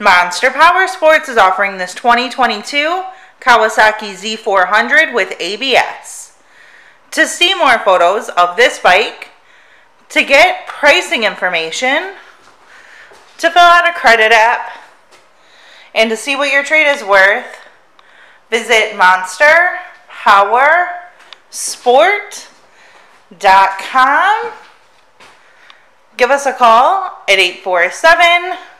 Monster Power Sports is offering this 2022 Kawasaki Z400 with ABS. To see more photos of this bike, to get pricing information, to fill out a credit app, and to see what your trade is worth, visit monsterpowersport.com. Give us a call at 847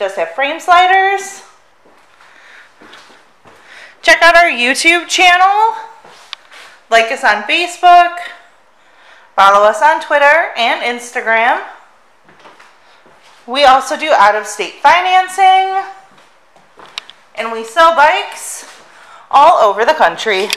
Does have frame sliders. Check out our YouTube channel. Like us on Facebook. Follow us on Twitter and Instagram. We also do out of state financing. And we sell bikes all over the country.